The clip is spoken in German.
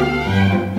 Musik